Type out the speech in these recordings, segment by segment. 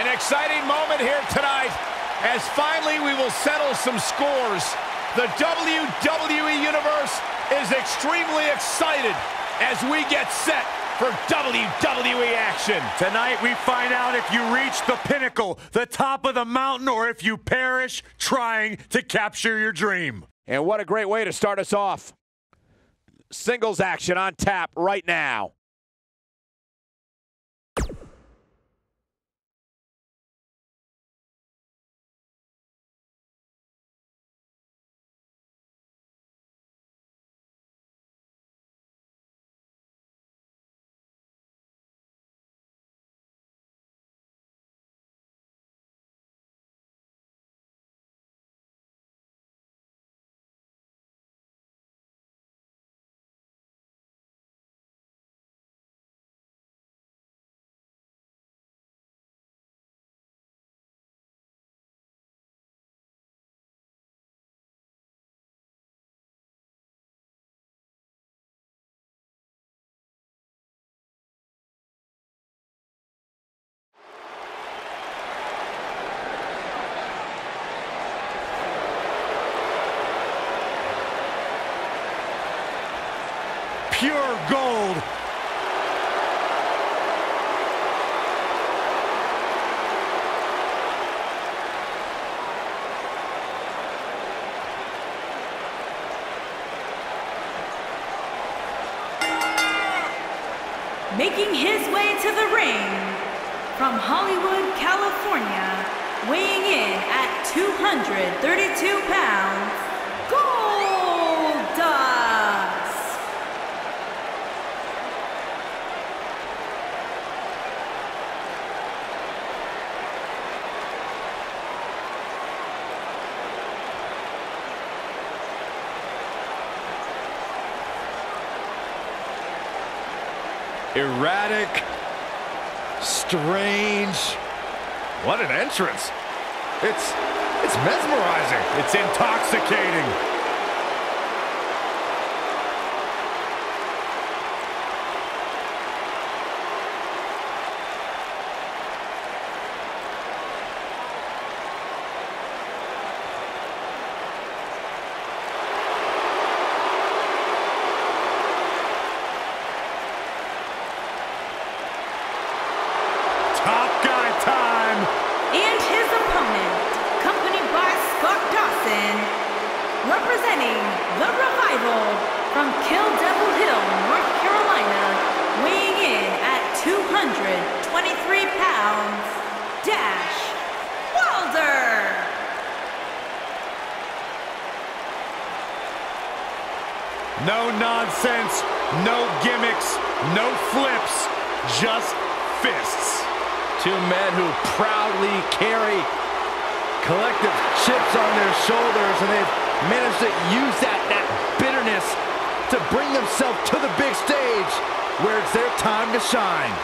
An exciting moment here tonight as finally we will settle some scores. The WWE Universe is extremely excited as we get set for WWE action. Tonight we find out if you reach the pinnacle, the top of the mountain, or if you perish trying to capture your dream. And what a great way to start us off. Singles action on tap right now. Pure gold. Making his way to the ring from Hollywood, California, weighing in at 232 pounds, Erratic, strange. What an entrance. It's it's mesmerizing. It's intoxicating. Top guy time. And his opponent, accompanied by Scott Dawson, representing the Revival from Kill Devil Hill, North Carolina, weighing in at 223 pounds, Dash Wilder. No nonsense, no gimmicks, no flips, just fists. Two men who proudly carry collective chips on their shoulders, and they've managed to use that, that bitterness to bring themselves to the big stage where it's their time to shine.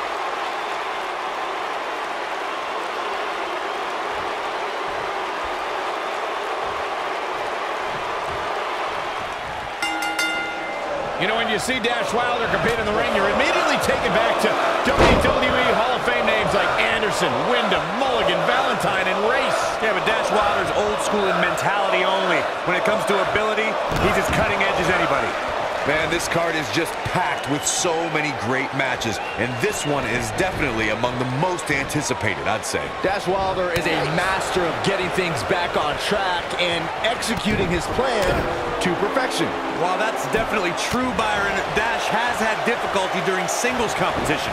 You see Dash Wilder compete in the ring, you're immediately taken back to WWE Hall of Fame names like Anderson, Windham, Mulligan, Valentine, and Race. Yeah, but Dash Wilder's old school in mentality only. When it comes to ability, he's as cutting edge as anybody. Man, this card is just packed with so many great matches, and this one is definitely among the most anticipated, I'd say. Dash Wilder is a master of getting things back on track and executing his plan to perfection. While that's definitely true, Byron, Dash has had difficulty during singles competition.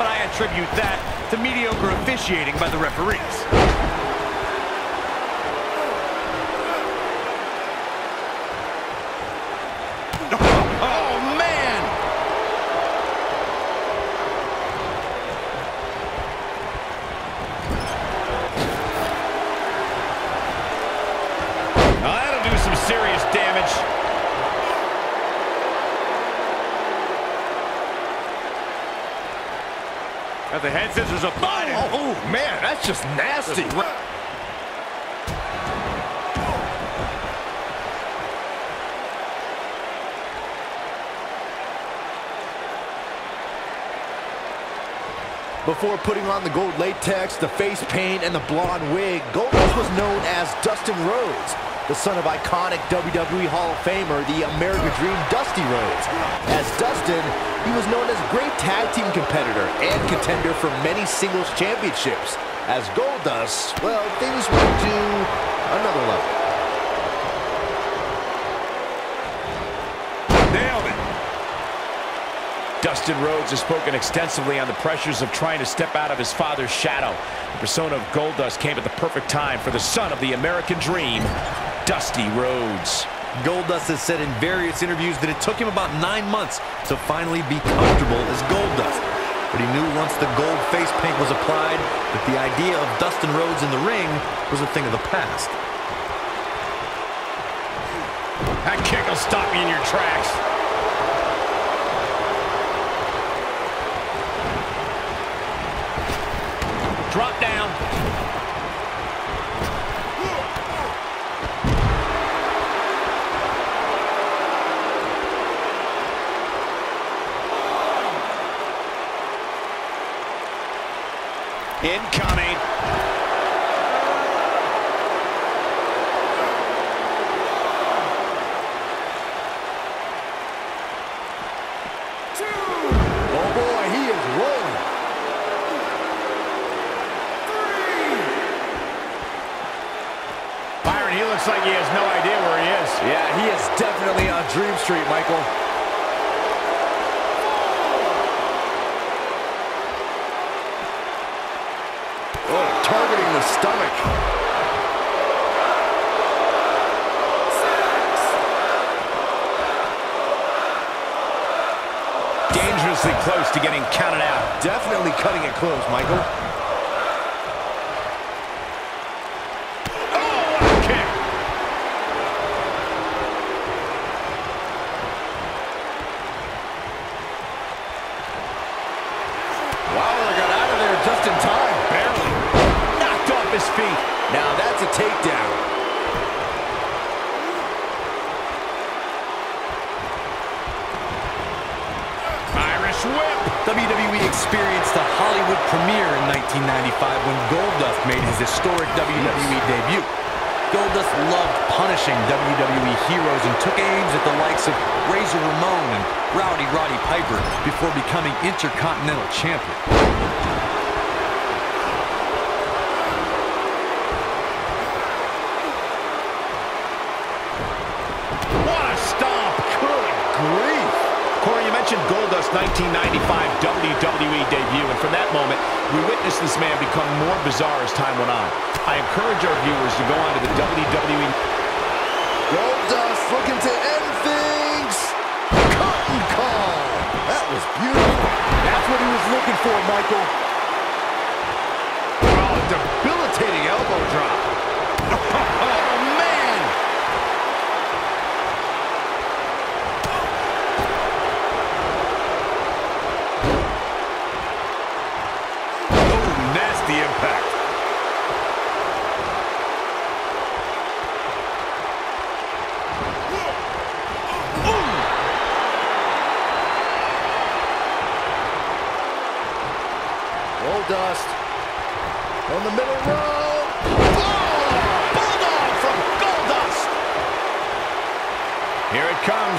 But I attribute that to mediocre officiating by the referees. Nasty. Before putting on the gold latex, the face paint, and the blonde wig, Goldust was known as Dustin Rhodes, the son of iconic WWE Hall of Famer, the American Dream Dusty Rhodes. As Dustin, he was known as a great tag team competitor and contender for many singles championships. As Goldust, well, things went to another level. Nailed it. Dustin Rhodes has spoken extensively on the pressures of trying to step out of his father's shadow. The persona of Goldust came at the perfect time for the son of the American Dream, Dusty Rhodes. Goldust has said in various interviews that it took him about nine months to finally be comfortable as Goldust. But he knew once the gold face paint was applied that the idea of Dustin Rhodes in the ring was a thing of the past. That kick will stop you in your tracks. Drop down. Incoming.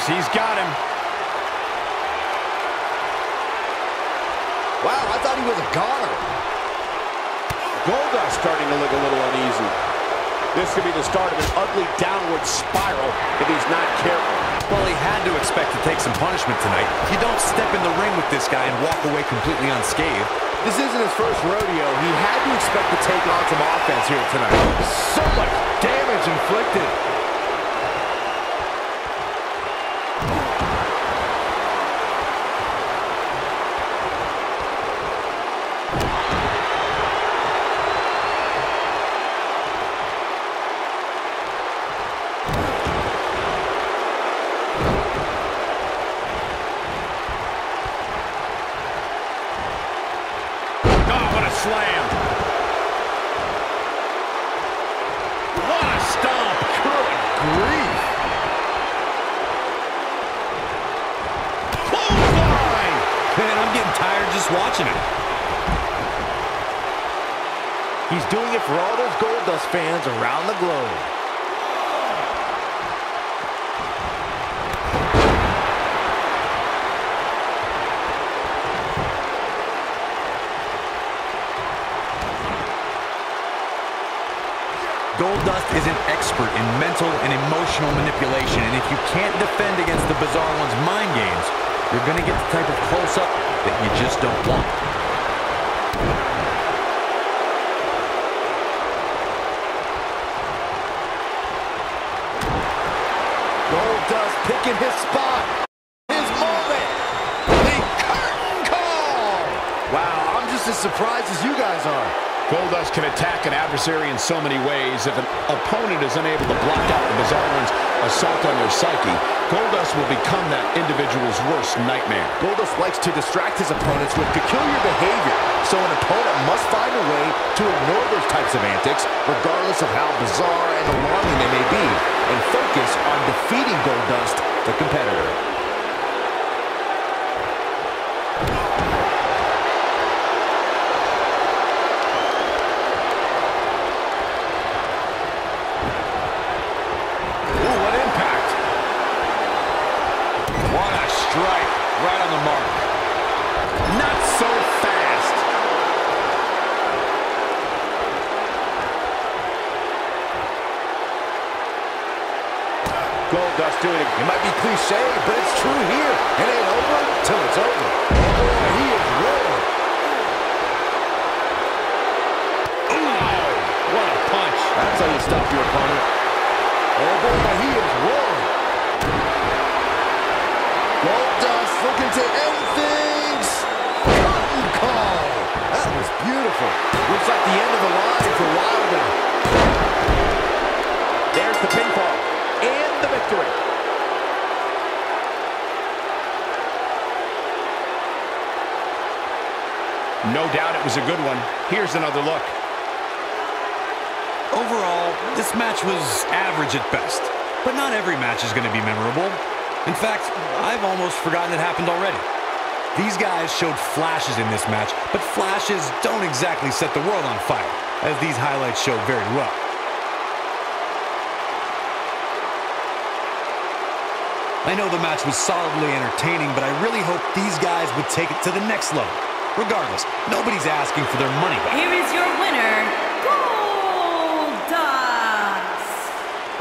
Comes. He's got him. Wow, I thought he was a goner. Goldust starting to look a little uneasy. This could be the start of an ugly downward spiral if he's not careful. Well, he had to expect to take some punishment tonight. You don't step in the ring with this guy and walk away completely unscathed. This isn't his first rodeo. He had to expect to take on some offense here tonight. So much damage inflicted. Oh, what a slam. What a stomp. Good grief. Clothesline. Man, I'm getting tired just watching it. He's doing it for all those Goldust fans around the globe. Goldust is an expert in mental and emotional manipulation, and if you can't defend against the Bizarre One's mind games, you're going to get the type of close-up that you just don't want. Goldust picking his spot. His moment. The curtain call. Wow, I'm just as surprised as you guys are. Goldust can attack an adversary in so many ways. If an opponent is unable to block out the Bizarre One's assault on their psyche, Goldust will become that individual's worst nightmare. Goldust likes to distract his opponents with peculiar behavior, so an opponent must find a way to ignore those types of antics, regardless of how bizarre and alarming they may be, and focus on defeating Goldust, the competitor. Here's another look. Overall, this match was average at best, but not every match is going to be memorable. In fact, I've almost forgotten it happened already. These guys showed flashes in this match, but flashes don't exactly set the world on fire, as these highlights show very well. I know the match was solidly entertaining, but I really hope these guys would take it to the next level. Regardless, nobody's asking for their money back. Here is your winner, Goldust.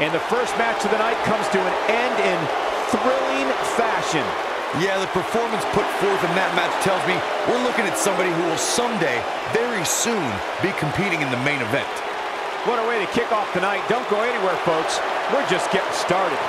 And the first match of the night comes to an end in thrilling fashion. Yeah, the performance put forth in that match tells me we're looking at somebody who will someday, very soon, be competing in the main event. What a way to kick off tonight. Don't go anywhere, folks. We're just getting started.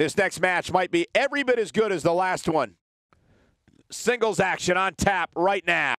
This next match might be every bit as good as the last one. Singles action on tap right now.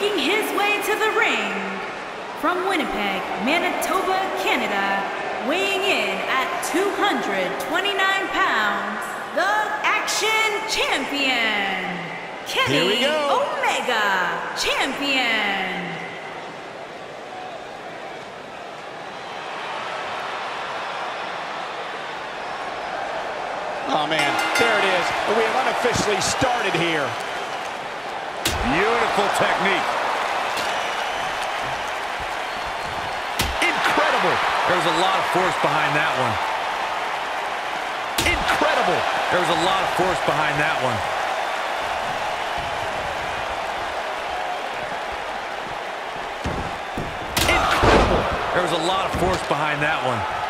Making his way to the ring from Winnipeg, Manitoba, Canada, weighing in at 229 pounds, the Action Champion, Kenny Omega Champion. Oh, man, there it is. We have unofficially started here. Beautiful technique. Incredible. There was a lot of force behind that one. Incredible. There was a lot of force behind that one. Incredible. There was a lot of force behind that one.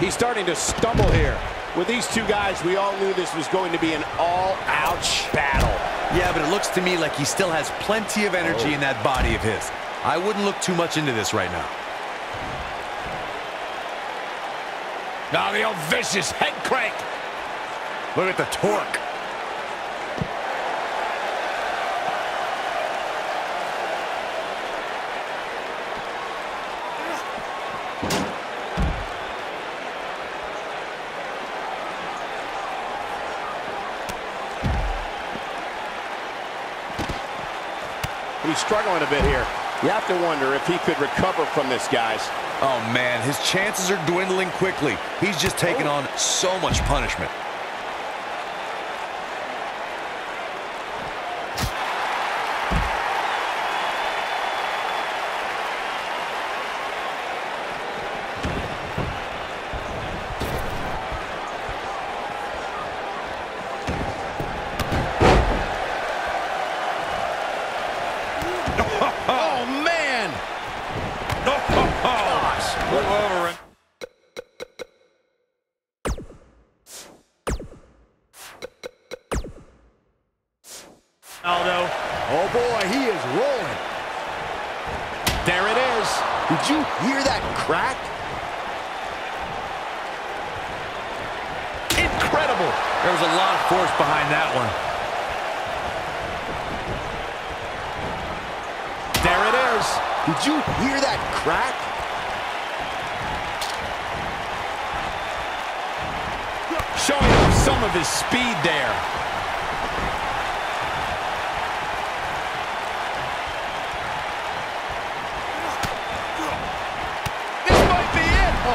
He's starting to stumble here. With these two guys, we all knew this was going to be an all-out battle. Yeah, but it looks to me like he still has plenty of energy oh. in that body of his. I wouldn't look too much into this right now. Now the old vicious head crank. Look at the torque. He's struggling a bit here. You have to wonder if he could recover from this, guys. Oh, man, his chances are dwindling quickly. He's just taken oh. on so much punishment.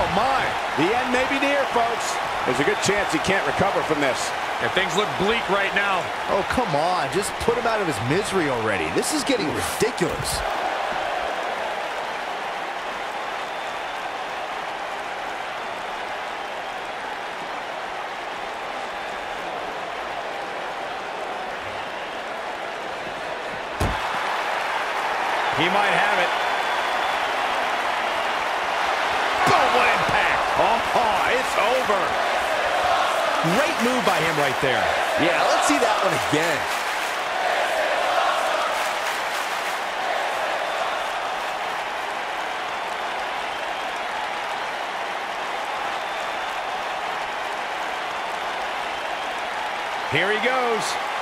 Oh, my. The end may be near, folks. There's a good chance he can't recover from this. And things look bleak right now. Oh, come on. Just put him out of his misery already. This is getting ridiculous. He might have it. Boom, what impact. Oh, oh, it's over. Great move by him right there. Yeah, let's see that one again. Here he goes.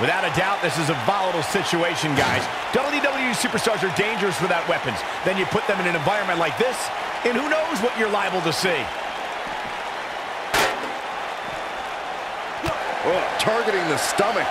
Without a doubt, this is a volatile situation, guys. WWE superstars are dangerous without weapons. Then you put them in an environment like this, and who knows what you're liable to see. Oh, targeting the stomach.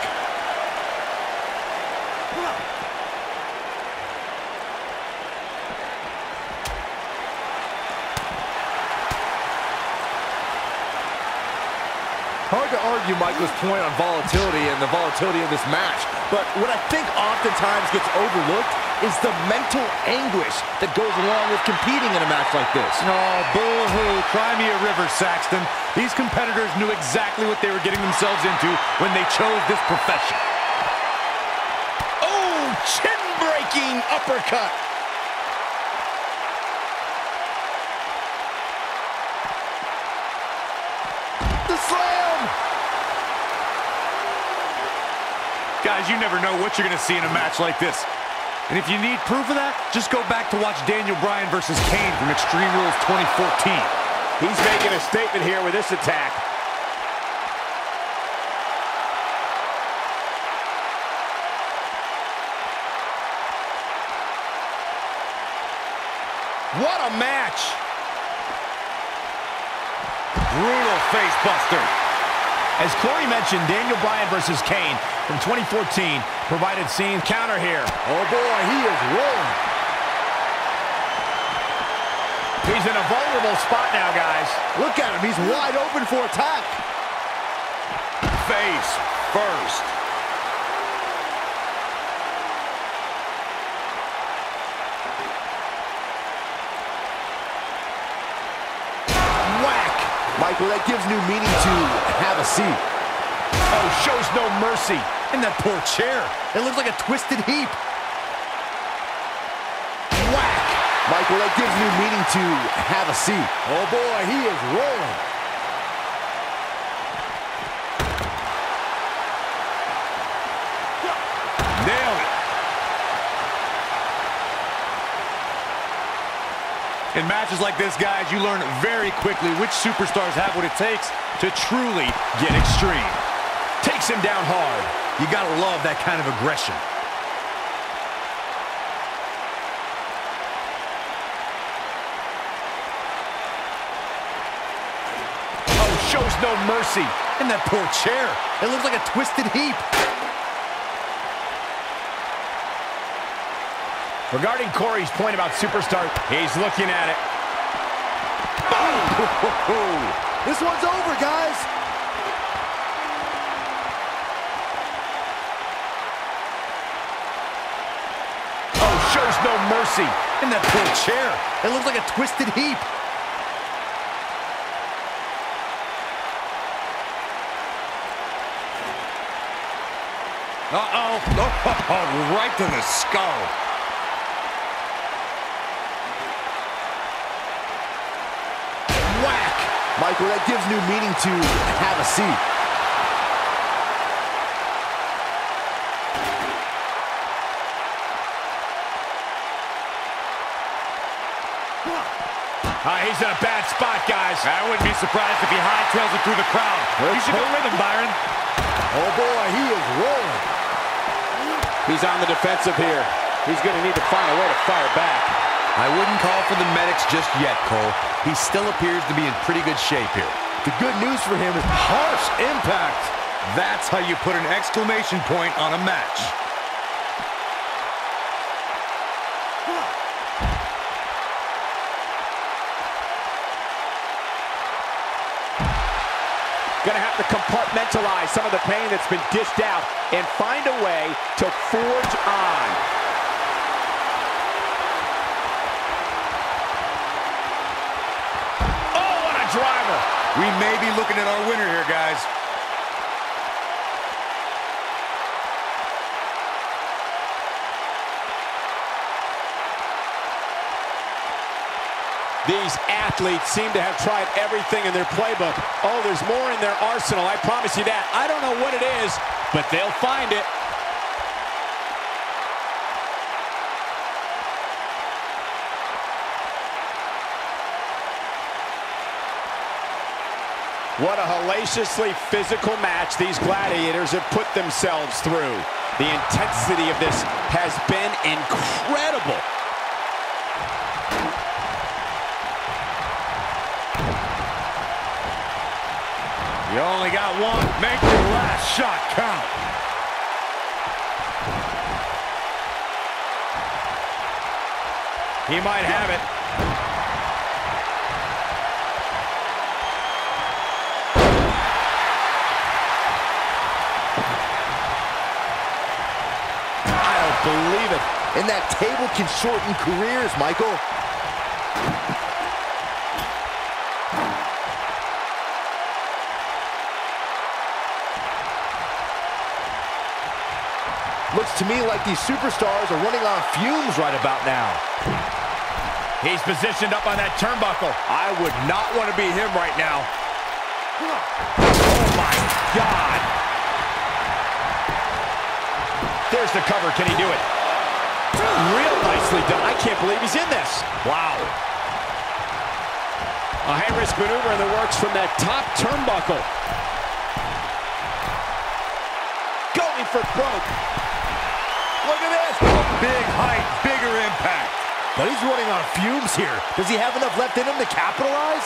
Hard to argue Michael's point on volatility and the volatility of this match, but what I think oftentimes gets overlooked is the mental anguish that goes along with competing in a match like this. Oh, boo-hoo. Cry me a river, Saxton. These competitors knew exactly what they were getting themselves into when they chose this profession. Oh, chin-breaking uppercut. You never know what you're going to see in a match like this. And if you need proof of that, just go back to watch Daniel Bryan versus Kane from Extreme Rules 2014. He's making a statement here with this attack. What a match! Brutal face buster. As Corey mentioned, Daniel Bryan versus Kane from 2014 provided scene counter here. Oh boy, he is rolling. He's in a vulnerable spot now, guys. Look at him, he's wide open for attack. Face first. Whack! Michael, that gives new meaning to have a seat. Oh, shows no mercy. And that poor chair. It looks like a twisted heap. Whack! Michael, that gives new meaning to have a seat. Oh boy, he is rolling. Nailed it. In matches like this, guys, you learn very quickly which superstars have what it takes to truly get extreme. Takes him down hard. You gotta love that kind of aggression. Oh, shows no mercy. And that poor chair. It looks like a twisted heap. Regarding Corey's point about superstar, he's looking at it. This one's over, guys. Oh, shows no mercy. in that poor chair. It looks like a twisted heap. Uh-oh. Oh, right to the skull. Michael, that gives new meaning to have a seat. Ah, he's in a bad spot, guys. I wouldn't be surprised if he hightails it through the crowd. You should go with him, Byron. Oh boy, he is rolling. He's on the defensive here. He's going to need to find a way to fire back. I wouldn't call for the medics just yet, Cole. He still appears to be in pretty good shape here. The good news for him is Harsh impact. That's how you put an exclamation point on a match. To have to compartmentalize some of the pain that's been dished out and find a way to forge on. Oh, what a driver. We may be looking at our winner here, guys. These athletes seem to have tried everything in their playbook. Oh, there's more in their arsenal, I promise you that. I don't know what it is, but they'll find it. What a hellaciously physical match these gladiators have put themselves through. The intensity of this has been incredible. You only got one. Make your last shot count. He might have it. Believe it. And that table can shorten careers, Michael. Looks to me like these superstars are running on fumes right about now. He's positioned up on that turnbuckle. I would not want to be him right now. Oh, my God. There's the cover. Can he do it? Real nicely done. I can't believe he's in this. Wow. A high-risk maneuver in the works from that top turnbuckle. Going for broke. Look at this. Big height, bigger impact. But he's running on fumes here. Does he have enough left in him to capitalize?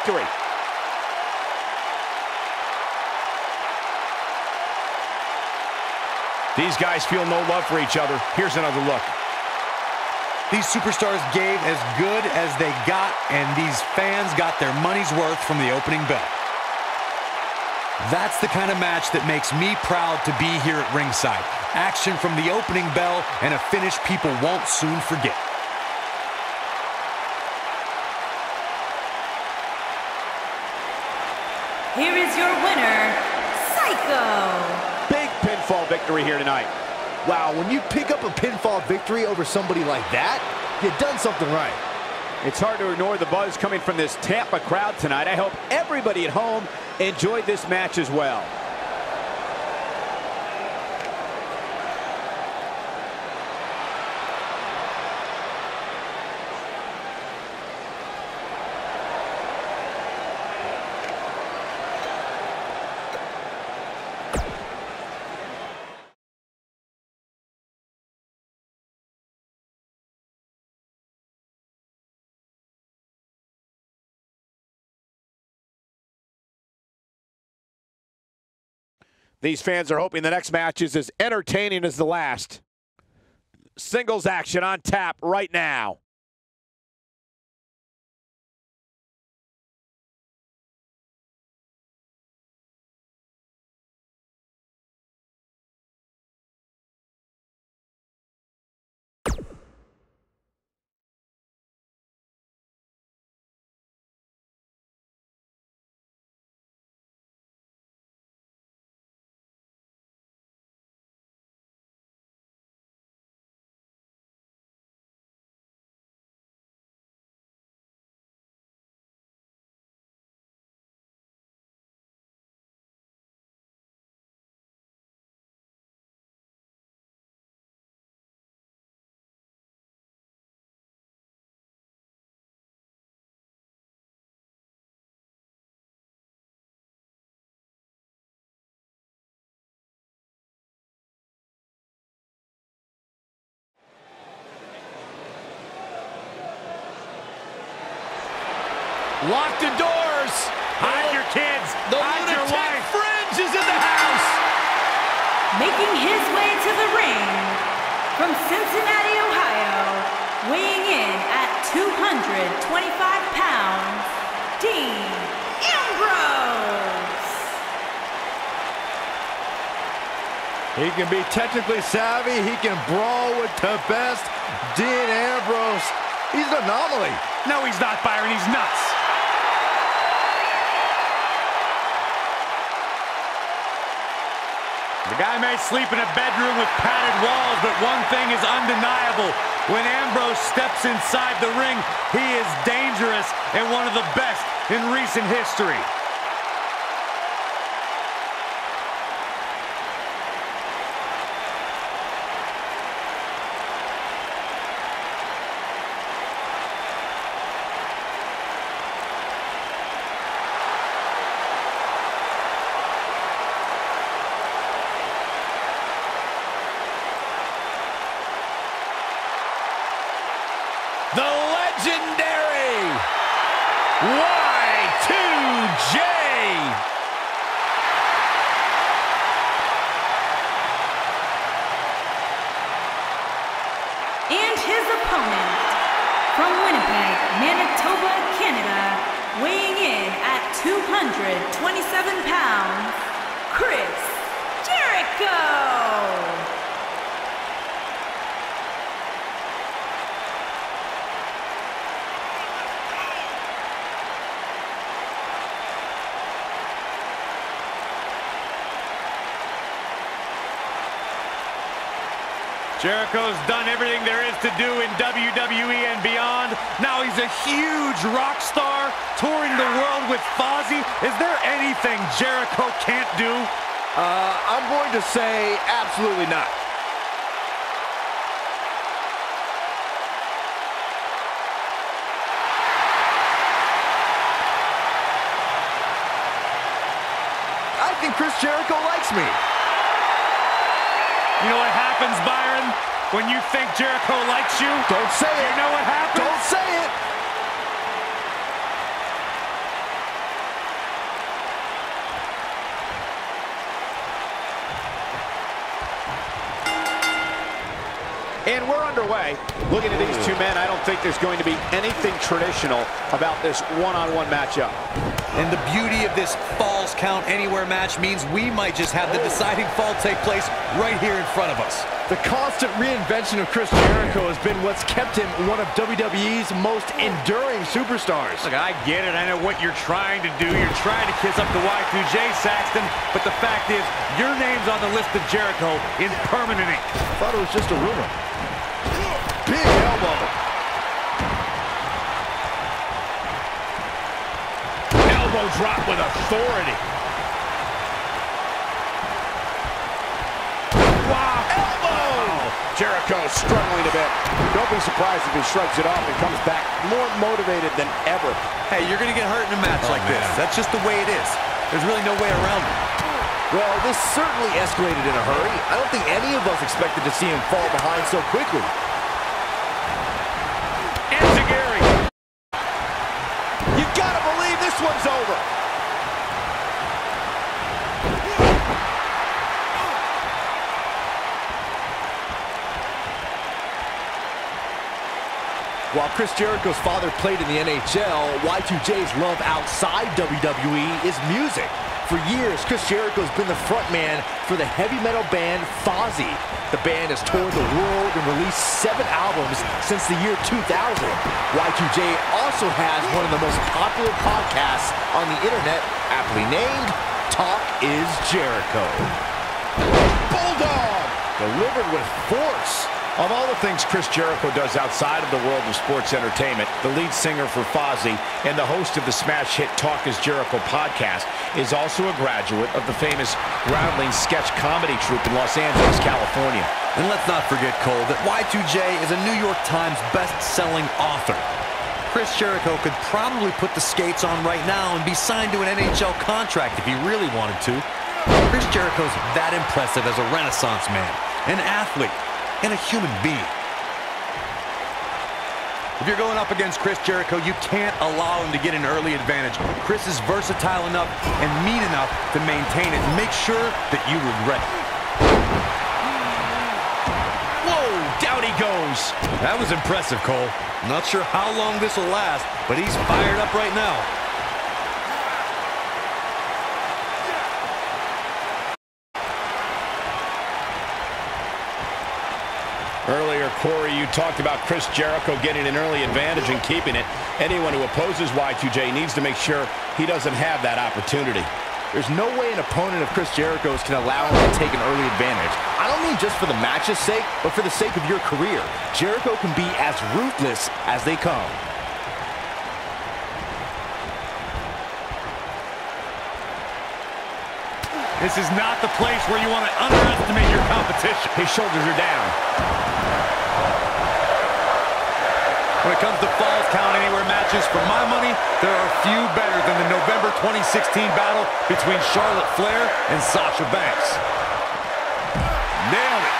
Victory. These guys feel no love for each other. Here's another look. These superstars gave as good as they got, and these fans got their money's worth from the opening bell. That's the kind of match that makes me proud to be here at ringside. Action from the opening bell and a finish people won't soon forget. Here is your winner, Psycho. Big pinfall victory here tonight. Wow, when you pick up a pinfall victory over somebody like that, you've done something right. It's hard to ignore the buzz coming from this Tampa crowd tonight. I hope everybody at home enjoyed this match as well. These fans are hoping the next match is as entertaining as the last. Singles action on tap right now. Lock the doors. Hide your kids. The Hide your lunatic wife. fringe is in the house. Making his way to the ring from Cincinnati, Ohio, weighing in at 225 pounds, Dean Ambrose. He can be technically savvy. He can brawl with the best. Dean Ambrose. He's an anomaly. No, he's not, Byron. He's nuts. Guy may sleep in a bedroom with padded walls, but one thing is undeniable. When Ambrose steps inside the ring, he is dangerous and one of the best in recent history. The legendary Y2J. And his opponent from Winnipeg, Manitoba, Canada, weighing in at 227 pounds, Chris Jericho. Jericho's done everything there is to do in WWE and beyond. Now he's a huge rock star touring the world with Fozzy. Is there anything Jericho can't do? Uh, I'm going to say absolutely not. I think Chris Jericho likes me. You know what happens, Byron, when you think Jericho likes you? Don't say it. You know what happens? Don't say it. And we're underway. Looking at these two men, I don't think there's going to be anything traditional about this one-on-one -on -one matchup. And the beauty of this Falls Count Anywhere match means we might just have the deciding fall take place right here in front of us. The constant reinvention of Chris Jericho has been what's kept him one of WWE's most enduring superstars. Look, I get it. I know what you're trying to do. You're trying to kiss up to Y2J, Saxton. But the fact is, your name's on the list of Jericho in permanent ink. I thought it was just a rumor. Big elbow. Elbow drop with authority. Wow, elbow! Jericho struggling a bit. Don't be surprised if he shrugs it off and comes back more motivated than ever. Hey, you're going to get hurt in a match oh, like this. That's just the way it is. There's really no way around it. Well, this certainly escalated in a hurry. I don't think any of us expected to see him fall behind so quickly. Enzuigiri. You gotta believe this one's over. While Chris Jericho's father played in the NHL, Y2J's love outside WWE is music. For years, Chris Jericho's been the frontman for the heavy metal band Fozzy. The band has toured the world and released seven albums since the year 2000. Y2J also has one of the most popular podcasts on the internet, aptly named Talk is Jericho. Bulldog! Delivered with force. Of all the things Chris Jericho does outside of the world of sports entertainment, the lead singer for Fozzy and the host of the smash hit Talk is Jericho podcast is also a graduate of the famous Groundling sketch comedy troupe in Los Angeles, California. And let's not forget, Cole, that Y2J is a New York Times best-selling author. Chris Jericho could probably put the skates on right now and be signed to an NHL contract if he really wanted to. Chris Jericho's that impressive as a renaissance man, an athlete, and a human being. If you're going up against Chris Jericho, you can't allow him to get an early advantage. Chris is versatile enough and mean enough to maintain it. Make sure that you regret it. Whoa, down he goes. That was impressive, Cole. Not sure how long this will last, but he's fired up right now. Earlier, Corey, you talked about Chris Jericho getting an early advantage and keeping it. Anyone who opposes Y2J needs to make sure he doesn't have that opportunity. There's no way an opponent of Chris Jericho's can allow him to take an early advantage. I don't mean just for the match's sake, but for the sake of your career. Jericho can be as ruthless as they come. This is not the place where you want to underestimate your competition. His shoulders are down. When it comes to Falls Count Anywhere matches, for my money, there are few better than the November 2016 battle between Charlotte Flair and Sasha Banks. Nailed it.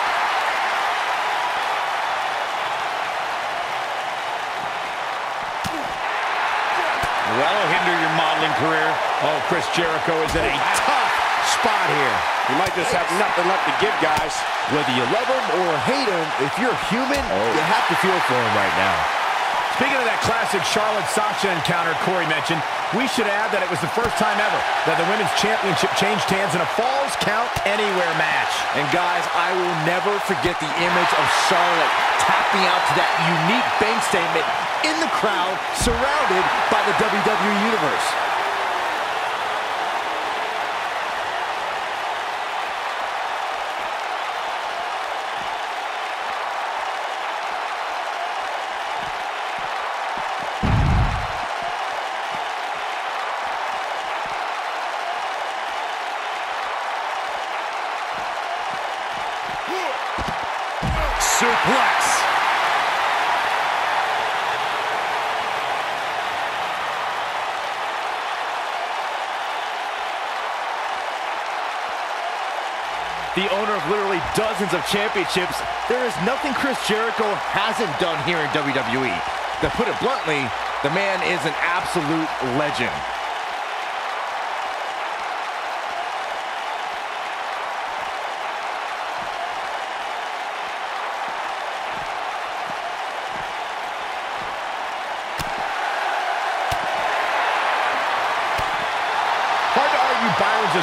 That'll hinder your modeling career. Oh, Chris Jericho is in a tough spot here. You might just have nothing left to give, guys. Whether you love him or hate him, if you're human, oh. you have to feel for him right now. Speaking of that classic Charlotte-Sasha encounter Corey mentioned, we should add that it was the first time ever that the Women's Championship changed hands in a Falls Count Anywhere match. And guys, I will never forget the image of Charlotte tapping out to that unique bank statement in the crowd, surrounded by the WWE Universe. The owner of literally dozens of championships, there is nothing Chris Jericho hasn't done here in WWE. To put it bluntly, the man is an absolute legend.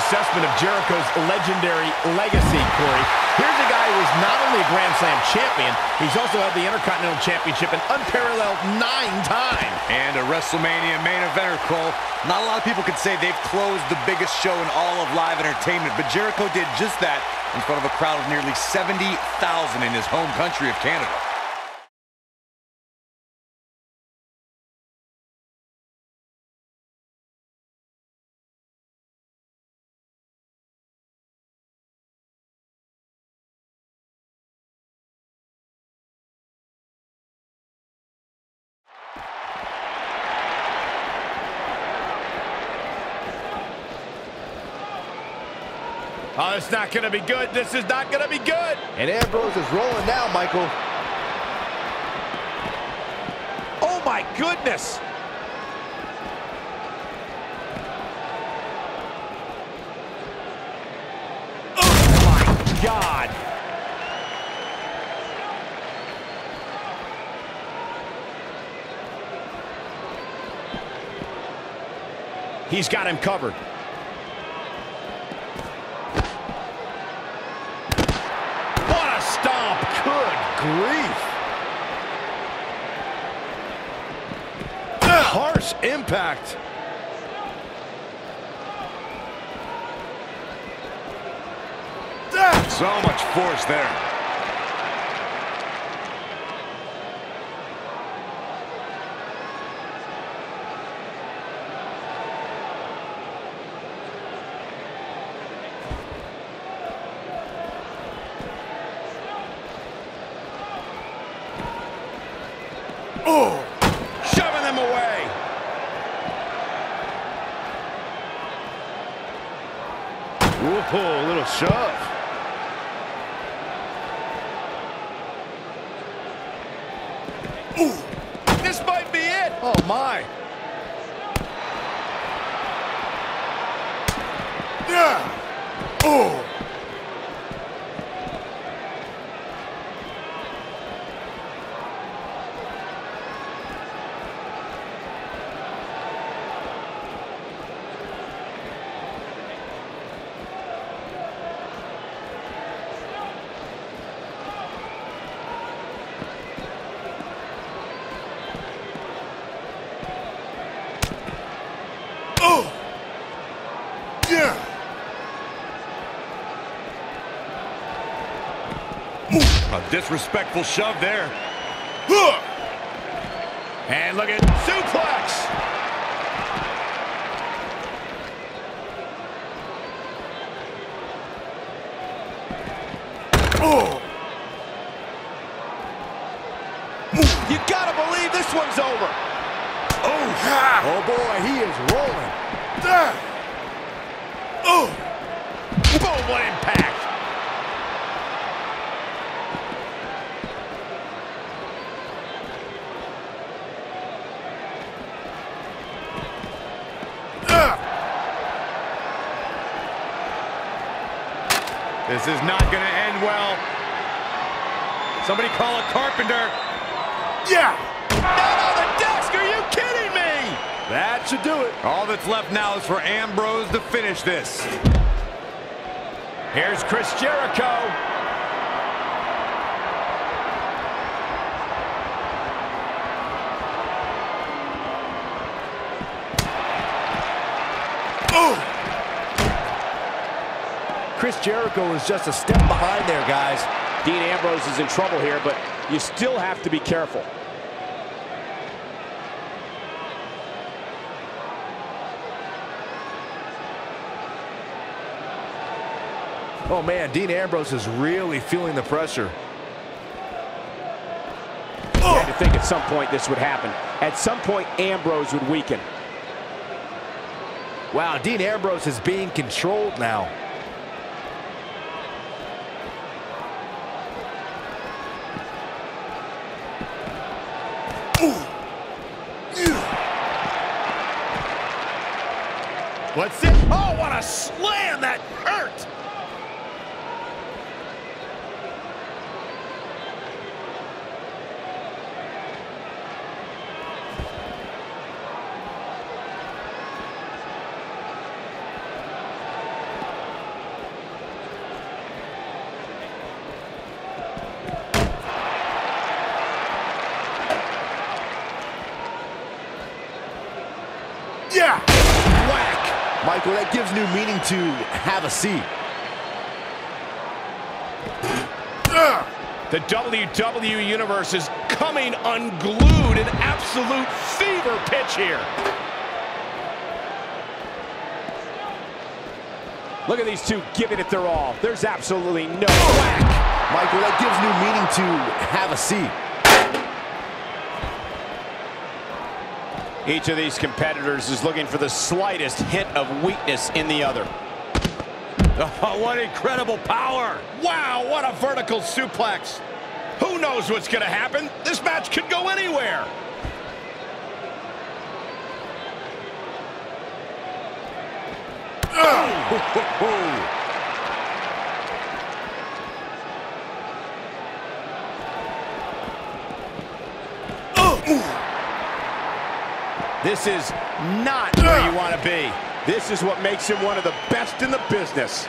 Assessment of Jericho's legendary legacy, Corey. Here's a guy who is not only a Grand Slam champion, he's also held the Intercontinental Championship an unparalleled nine times. And a WrestleMania main eventer, Cole. Not a lot of people could say they've closed the biggest show in all of live entertainment, but Jericho did just that in front of a crowd of nearly 70,000 in his home country of Canada. It's not going to be good. This is not going to be good. And Ambrose is rolling now, Michael. Oh, my goodness. Oh, my God. He's got him covered. grief. Harsh impact. So much force there. Oh, shoving them away. Whoa, a little shove. Ooh, this might be it. Oh, my. Yeah. Oh. A disrespectful shove there. And look at suplex. Oh. You gotta believe this one's over. Oh, oh boy, he is rolling. Oh. Boom, what impact. This is not going to end well. Somebody call a carpenter. Yeah! Not on the desk, are you kidding me? That should do it. All that's left now is for Ambrose to finish this. Here's Chris Jericho. Chris Jericho is just a step behind there, guys. Dean Ambrose is in trouble here, but you still have to be careful. Oh, man, Dean Ambrose is really feeling the pressure. Had to think at some point this would happen. At some point, Ambrose would weaken. Wow, Dean Ambrose is being controlled now. What's it? Oh, what a slam! That hurt! Yeah! Whack! Michael, that gives new meaning to have a seat. The WWE Universe is coming unglued. An absolute fever pitch here. Look at these two giving it their all. There's absolutely no whack. Michael, that gives new meaning to have a seat. Each of these competitors is looking for the slightest hint of weakness in the other. Oh, what incredible power! Wow, what a vertical suplex. Who knows what's going to happen? This match could go anywhere. This is not where you want to be. This is what makes him one of the best in the business.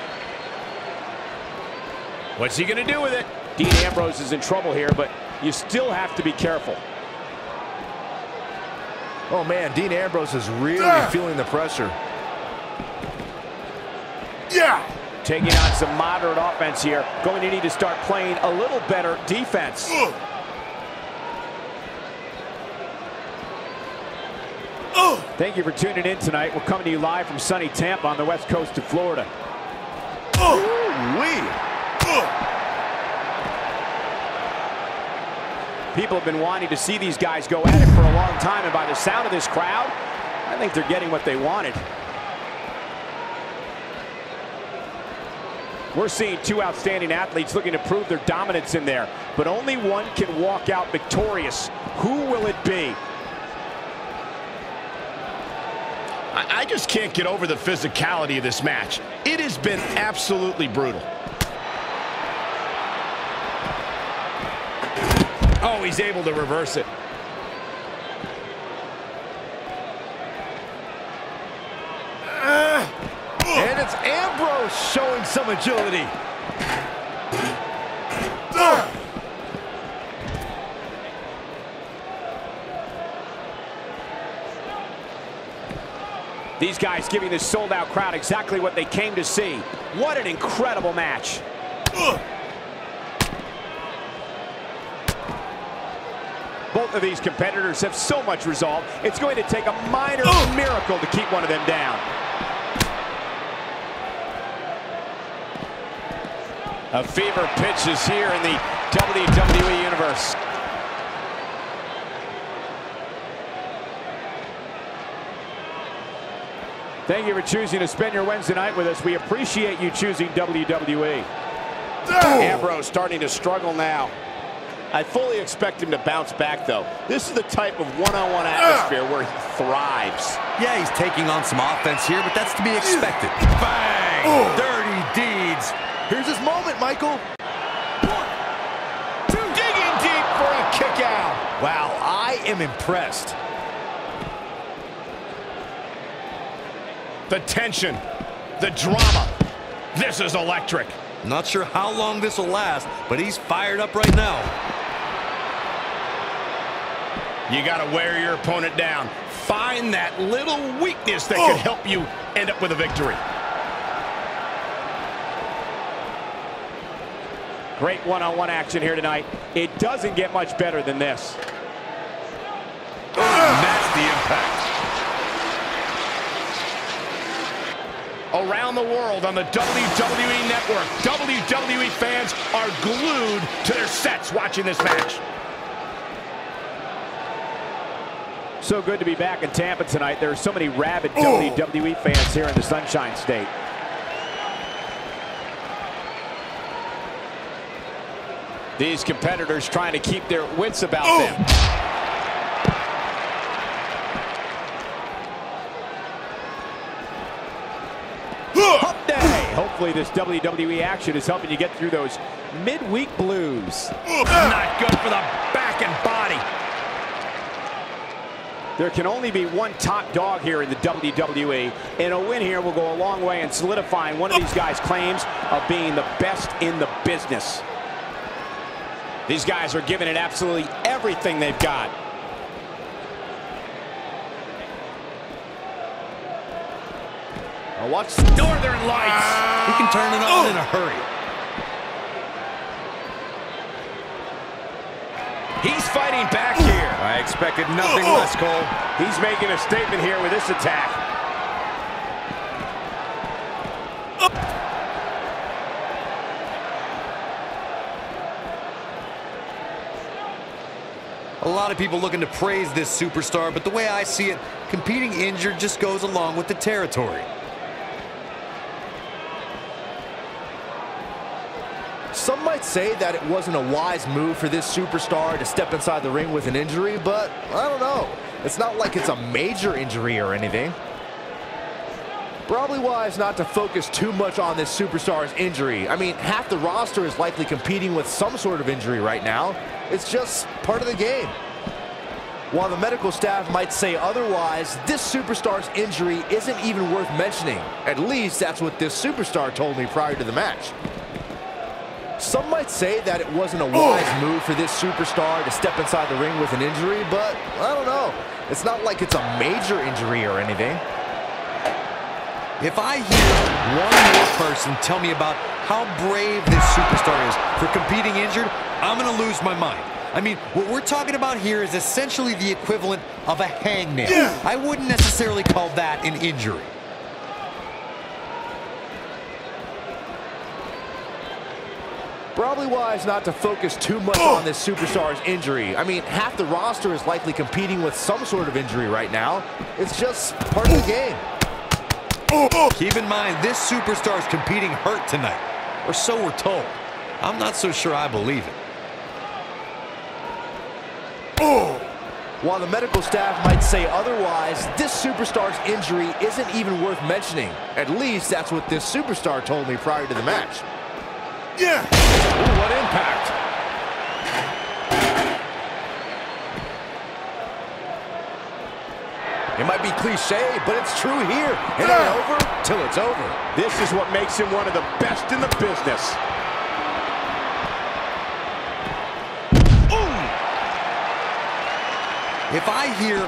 What's he going to do with it? Dean Ambrose is in trouble here, but you still have to be careful. Oh man, Dean Ambrose is really feeling the pressure. Yeah. Taking on some moderate offense here. Going to need to start playing a little better defense. Thank you for tuning in tonight. We're coming to you live from sunny Tampa on the west coast of Florida. People have been wanting to see these guys go at it for a long time, and by the sound of this crowd, I think they're getting what they wanted. We're seeing two outstanding athletes looking to prove their dominance in there, but only one can walk out victorious. Who will it be? I, I just can't get over the physicality of this match. It has been absolutely brutal. Oh, he's able to reverse it. Ah. And it's Ambrose showing some agility. These guys giving this sold-out crowd exactly what they came to see. What an incredible match. Both of these competitors have so much resolve, it's going to take a minor miracle to keep one of them down. A fever pitch is here in the WWE Universe. Thank you for choosing to spend your Wednesday night with us. We appreciate you choosing WWE. Oh! Ambrose starting to struggle now. I fully expect him to bounce back, though. This is the type of one-on-one ah! atmosphere where he thrives. Yeah, he's taking on some offense here, but that's to be expected. Bang! Oh! Dirty deeds. Here's his moment, Michael. Two Digging deep for a kick out. Wow, I am impressed. The tension, the drama. This is electric. Not sure how long this will last, but he's fired up right now. You got to wear your opponent down. Find that little weakness that could oh. help you end up with a victory. Great one-on-one action here tonight. It doesn't get much better than this. Nasty impact. Around the world on the WWE Network, WWE fans are glued to their sets watching this match. So good to be back in Tampa tonight. There are so many rabid WWE fans here in the Sunshine State. These competitors trying to keep their wits about them. This WWE action is helping you get through those midweek blues. Not good for the back and body. There can only be one top dog here in the WWE, and a win here will go a long way in solidifying one of these guys' claims of being the best in the business. These guys are giving it absolutely everything they've got. Now watch Northern Lights. He can turn it on in a hurry. He's fighting back here. I expected nothing less, Cole. He's making a statement here with this attack. A lot of people looking to praise this superstar, but the way I see it, competing injured just goes along with the territory. Some might say that it wasn't a wise move for this superstar to step inside the ring with an injury, but I don't know. It's not like it's a major injury or anything. Probably wise not to focus too much on this superstar's injury. I mean, half the roster is likely competing with some sort of injury right now. It's just part of the game. While the medical staff might say otherwise, this superstar's injury isn't even worth mentioning. At least that's what this superstar told me prior to the match. Some might say that it wasn't a wise move for this superstar to step inside the ring with an injury, but I don't know. It's not like it's a major injury or anything. If I hear one more person tell me about how brave this superstar is for competing injured, I'm going to lose my mind. I mean, what we're talking about here is essentially the equivalent of a hangnail. I wouldn't necessarily call that an injury. Probably wise not to focus too much on this superstar's injury. I mean, half the roster is likely competing with some sort of injury right now. It's just part of the game. Keep in mind, this superstar is competing hurt tonight, or so we're told. I'm not so sure I believe it. While the medical staff might say otherwise, this superstar's injury isn't even worth mentioning. At least that's what this superstar told me prior to the match. Yeah. Ooh, what impact. It might be cliche, but it's true here. It ain't over till it's over. This is what makes him one of the best in the business. If I hear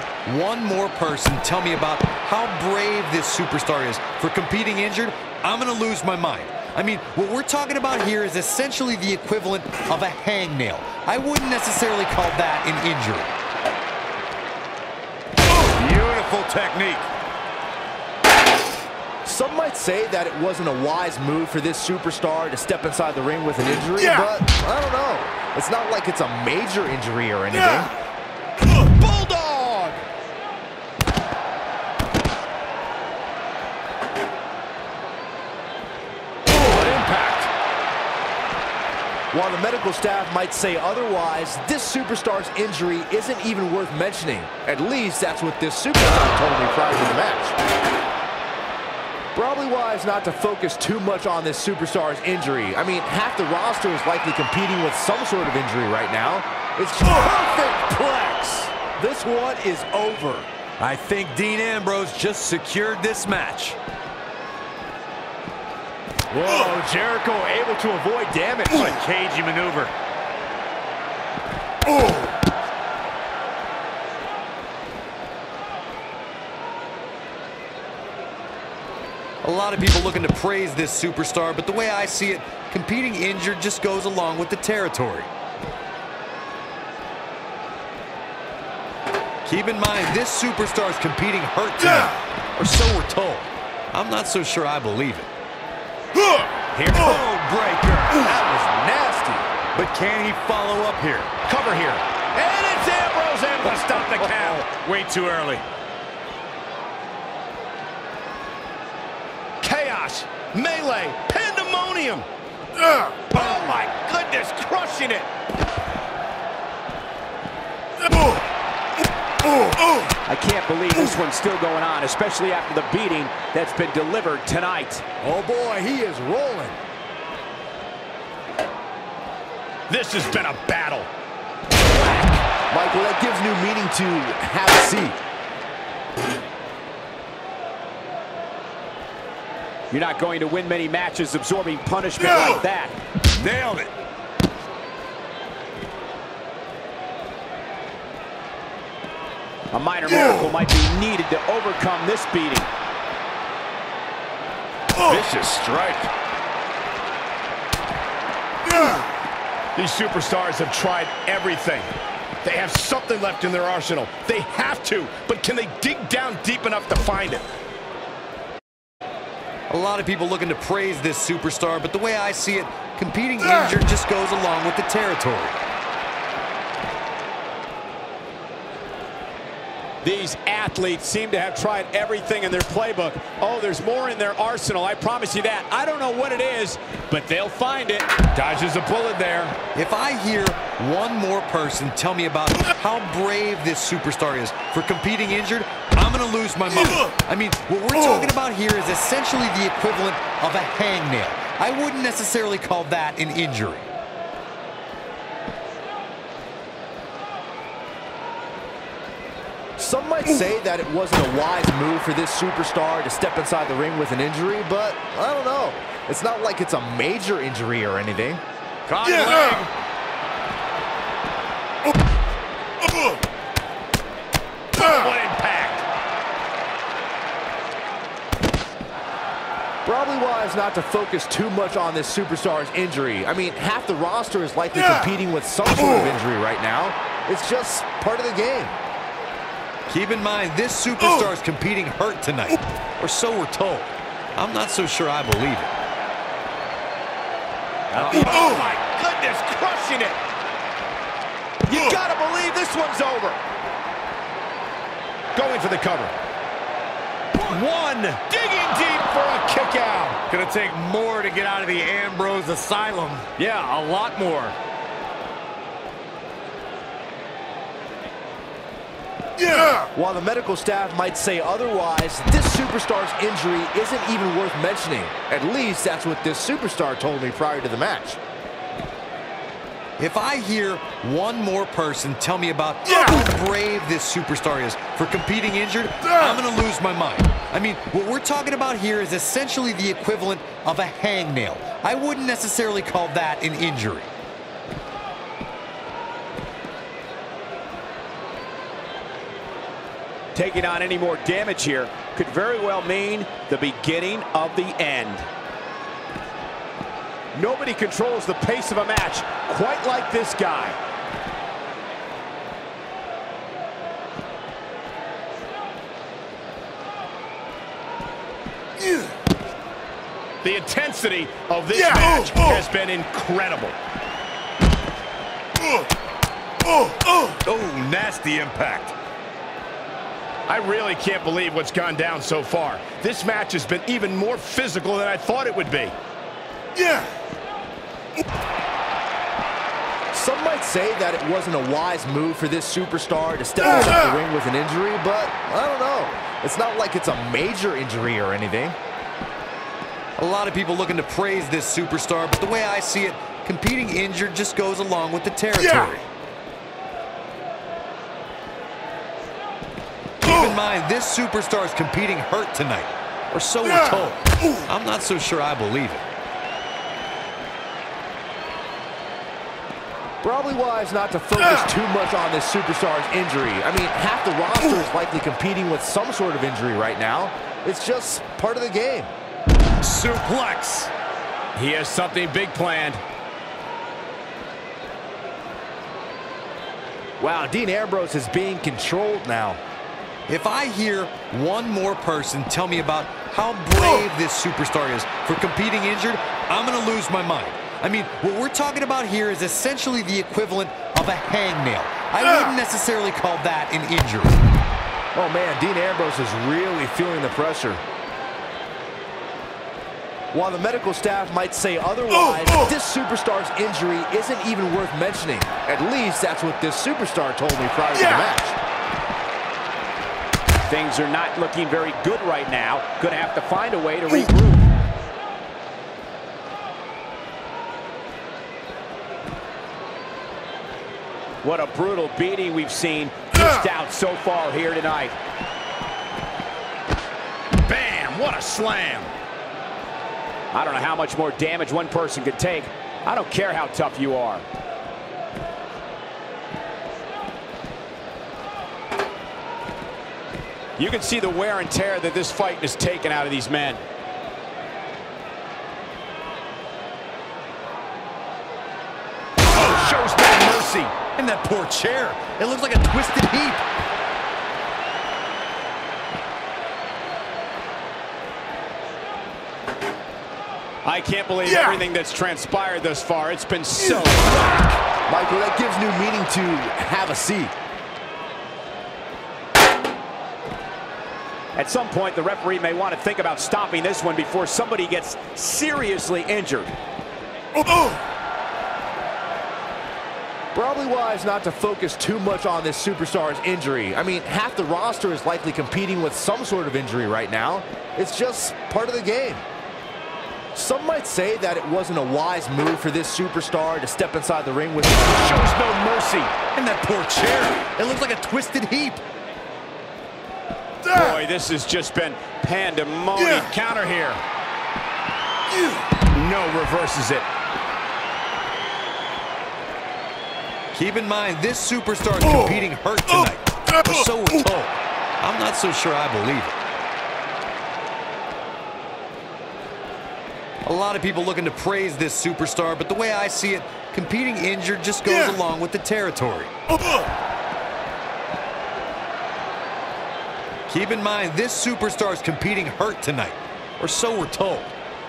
one more person tell me about how brave this superstar is for competing injured, I'm going to lose my mind. I mean, what we're talking about here is essentially the equivalent of a hangnail. I wouldn't necessarily call that an injury. Beautiful technique. Some might say that it wasn't a wise move for this superstar to step inside the ring with an injury, but I don't know. It's not like it's a major injury or anything. Bulldog. While the medical staff might say otherwise, this superstar's injury isn't even worth mentioning. At least that's what this superstar told me prior to the match. Probably wise not to focus too much on this superstar's injury. I mean, half the roster is likely competing with some sort of injury right now. It's perfect plex. This one is over. I think Dean Ambrose just secured this match. Whoa, Jericho able to avoid damage. What a cagey maneuver. Oh. A lot of people looking to praise this superstar, but the way I see it, competing injured just goes along with the territory. Keep in mind, this superstar is competing hurt tonight, or so we're told. I'm not so sure I believe it. Here, oh, breaker. That was nasty. But can he follow up here? Cover here. And it's Ambrose and to stop the count. Way too early. Chaos, melee, pandemonium. Oh my goodness, crushing it. I can't believe this one's still going on, especially after the beating that's been delivered tonight. Oh boy, he is rolling. This has been a battle. Michael, that gives new meaning to have a seat. You're not going to win many matches absorbing punishment like that. Nailed it. A minor miracle might be needed to overcome this beating. Vicious strike. These superstars have tried everything. They have something left in their arsenal. They have to, but can they dig down deep enough to find it? A lot of people looking to praise this superstar, but the way I see it, competing injured just goes along with the territory. These athletes seem to have tried everything in their playbook. Oh, there's more in their arsenal, I promise you that. I don't know what it is, but they'll find it. Dodges a bullet there. If I hear one more person tell me about how brave this superstar is for competing injured, I'm going to lose my mind. I mean, what we're talking about here is essentially the equivalent of a hangnail. I wouldn't necessarily call that an injury. Some might say that it wasn't a wise move for this superstar to step inside the ring with an injury, but I don't know. It's not like it's a major injury or anything. Caught leg. What impact. Probably wise not to focus too much on this superstar's injury. I mean, half the roster is likely competing with some sort of injury right now. It's just part of the game. Keep in mind, this superstar is competing hurt tonight, or so we're told. I'm not so sure I believe it. Oh, oh. my goodness, crushing it. You gotta believe this one's over. Going for the cover. One, digging deep for a kick out. Gonna take more to get out of the Ambrose Asylum. Yeah, a lot more. While the medical staff might say otherwise, this superstar's injury isn't even worth mentioning. At least that's what this superstar told me prior to the match. If I hear one more person tell me about how brave this superstar is for competing injured, I'm going to lose my mind. I mean, what we're talking about here is essentially the equivalent of a hangnail. I wouldn't necessarily call that an injury. Taking on any more damage here could very well mean the beginning of the end. Nobody controls the pace of a match quite like this guy. The intensity of this match oh. has been incredible. Oh, oh. oh. nasty impact. I really can't believe what's gone down so far. This match has been even more physical than I thought it would be. Yeah. Some might say that it wasn't a wise move for this superstar to step inside the uh-huh. ring with an injury, but I don't know. It's not like it's a major injury or anything. A lot of people looking to praise this superstar, but the way I see it, competing injured just goes along with the territory. Keep in mind, this superstar is competing hurt tonight, or so we're told. I'm not so sure I believe it. Probably wise not to focus too much on this superstar's injury. I mean, half the roster is likely competing with some sort of injury right now. It's just part of the game. Suplex. He has something big planned. Wow, Dean Ambrose is being controlled now. If I hear one more person tell me about how brave this superstar is for competing injured, I'm going to lose my mind. I mean, what we're talking about here is essentially the equivalent of a hangnail. I wouldn't necessarily call that an injury. Oh man, Dean Ambrose is really feeling the pressure. While the medical staff might say otherwise, oh, oh. this superstar's injury isn't even worth mentioning. At least that's what this superstar told me prior to the match. Things are not looking very good right now. Gonna have to find a way to regroup. What a brutal beating we've seen dished out so far here tonight. Bam! What a slam! I don't know how much more damage one person could take. I don't care how tough you are. You can see the wear and tear that this fight has taken out of these men. Oh, shows no mercy. And that poor chair. It looks like a twisted heap. I can't believe Yeah. everything that's transpired thus far. It's been so... Michael, that gives new meaning to have a seat. At some point, the referee may want to think about stopping this one before somebody gets seriously injured. Probably wise not to focus too much on this superstar's injury. I mean, half the roster is likely competing with some sort of injury right now. It's just part of the game. Some might say that it wasn't a wise move for this superstar to step inside the ring with Shows no mercy. And that poor chair. It looks like a twisted heap. Boy, this has just been pandemonium. Counter here. No, reverses it. Keep in mind, this superstar is oh. competing hurt oh. tonight. Oh. Or so we're told. I'm not so sure I believe it. A lot of people looking to praise this superstar, but the way I see it, competing injured just goes along with the territory. Uh-huh. Keep in mind, this superstar is competing hurt tonight. Or so we're told.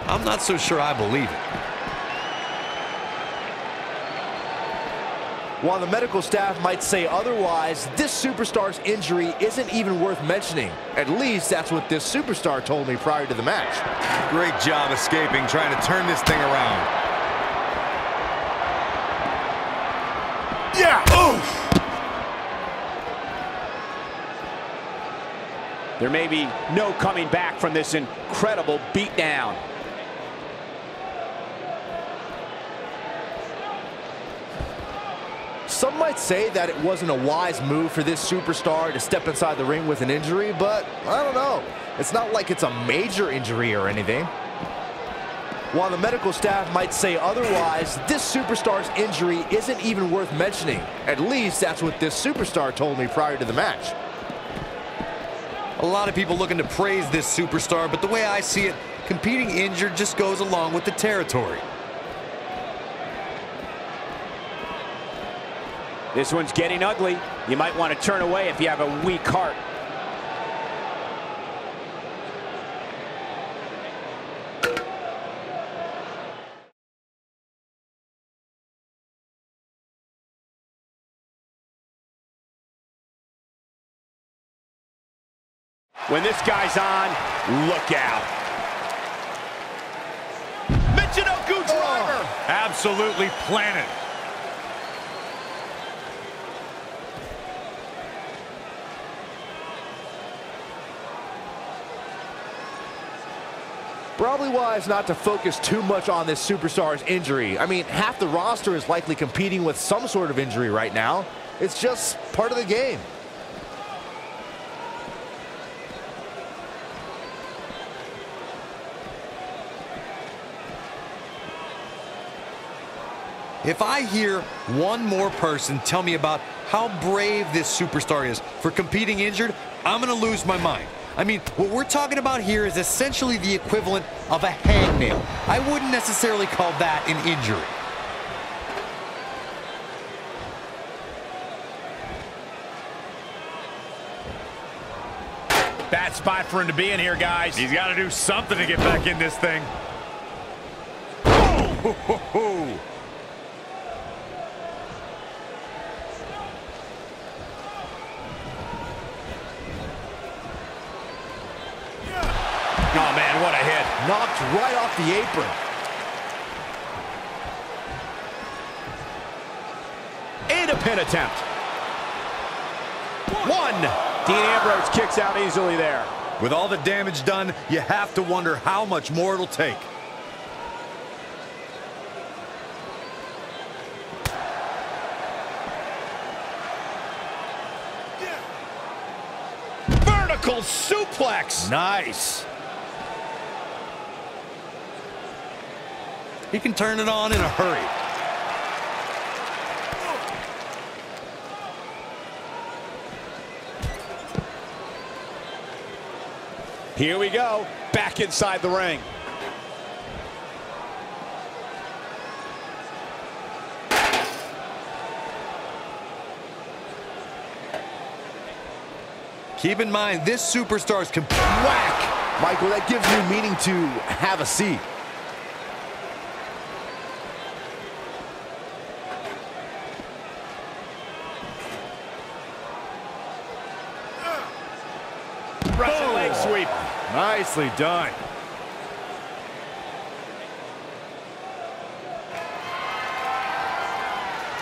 I'm not so sure I believe it. While the medical staff might say otherwise, this superstar's injury isn't even worth mentioning. At least that's what this superstar told me prior to the match. Great job escaping, trying to turn this thing around. Yeah. There may be no coming back from this incredible beatdown. Some might say that it wasn't a wise move for this superstar to step inside the ring with an injury, but I don't know. It's not like it's a major injury or anything. While the medical staff might say otherwise, this superstar's injury isn't even worth mentioning. At least that's what this superstar told me prior to the match. A lot of people looking to praise this superstar, but the way I see it, competing injured just goes along with the territory. This one's getting ugly. You might want to turn away if you have a weak heart. When this guy's on, look out. Michinoku oh. driver. Absolutely planted. Probably wise not to focus too much on this superstar's injury. I mean, half the roster is likely competing with some sort of injury right now. It's just part of the game. If I hear one more person tell me about how brave this superstar is for competing injured, I'm going to lose my mind. I mean, what we're talking about here is essentially the equivalent of a hangnail. I wouldn't necessarily call that an injury. Bad spot for him to be in here, guys. He's got to do something to get back in this thing. Oh! knocked right off the apron. And a pin attempt. One. Dean Ambrose kicks out easily there. With all the damage done, you have to wonder how much more it'll take. Vertical suplex. Nice. He can turn it on in a hurry. Here we go. Back inside the ring. Keep in mind, this superstars can whack. Michael, that gives you meaning to have a seat. Nicely done.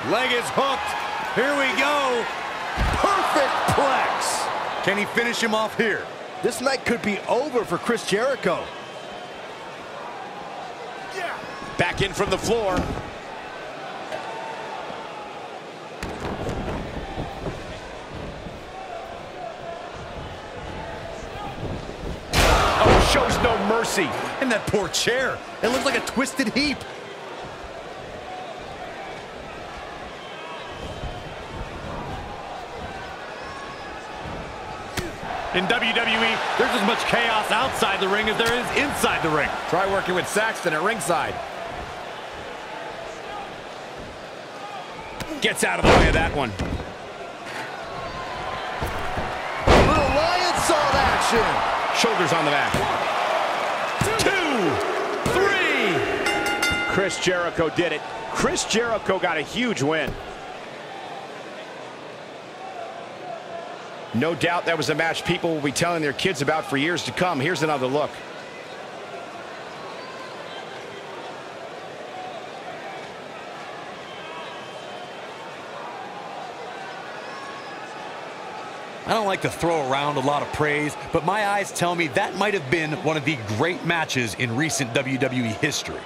Leg is hooked. Here we go. Perfect plex. Can he finish him off here? This night could be over for Chris Jericho. Back in from the floor. Mercy. And that poor chair. It looks like a twisted heap. In WWE, there's as much chaos outside the ring as there is inside the ring. Try working with Saxton at ringside. Gets out of the way of that one. Little Lionsault action. Shoulders on the mat. Two, three. Chris Jericho did it. Chris Jericho got a huge win. No doubt that was a match people will be telling their kids about for years to come. Here's another look. I don't like to throw around a lot of praise, but my eyes tell me that might have been one of the great matches in recent WWE history.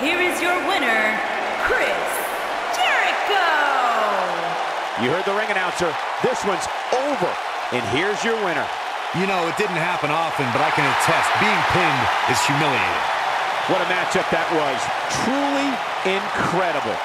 Here is your winner, Chris Jericho. You heard the ring announcer. This one's over. And here's your winner. You know, it didn't happen often, but I can attest being pinned is humiliating. What a matchup that was. Truly incredible.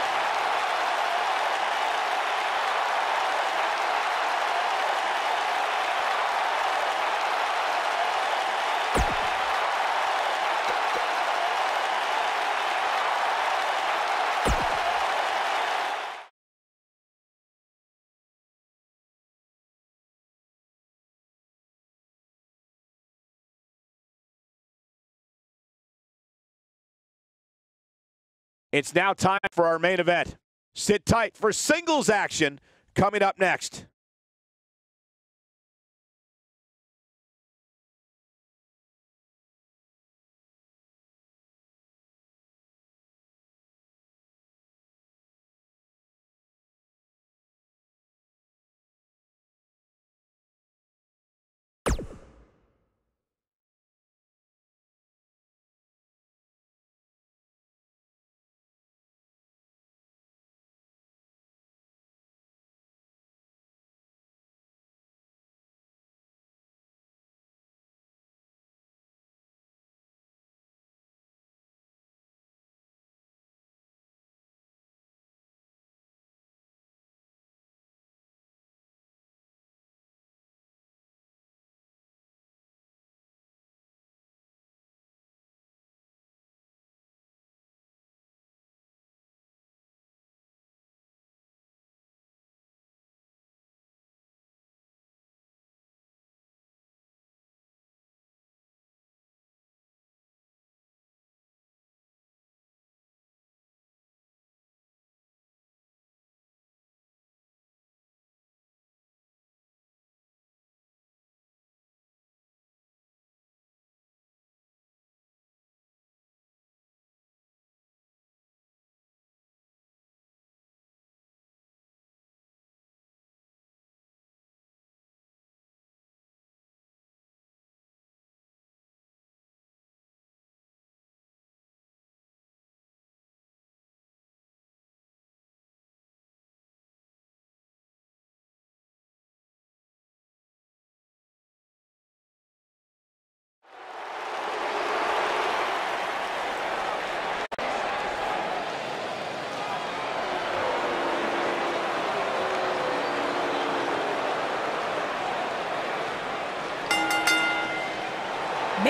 It's now time for our main event. Sit tight for singles action coming up next.